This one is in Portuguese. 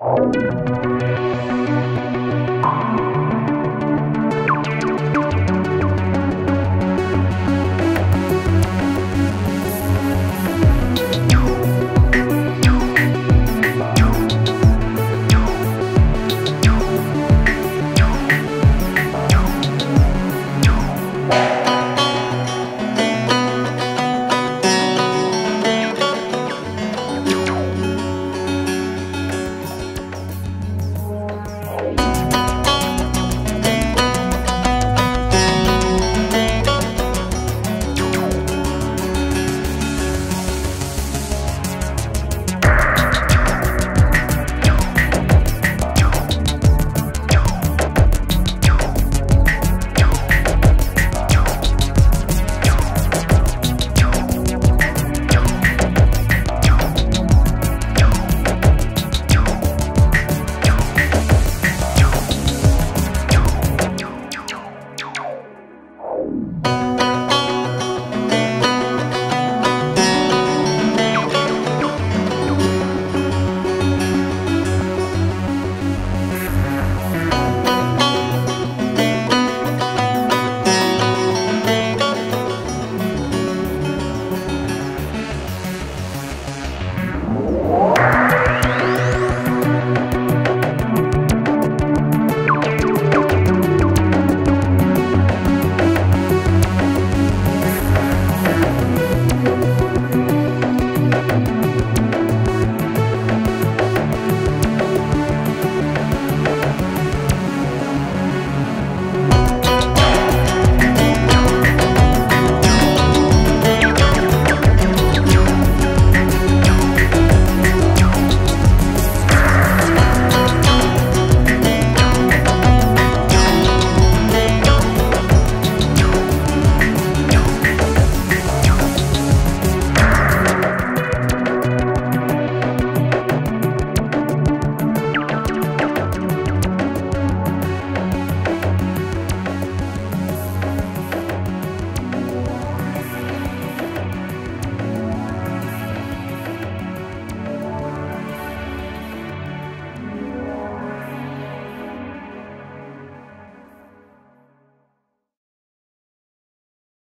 Música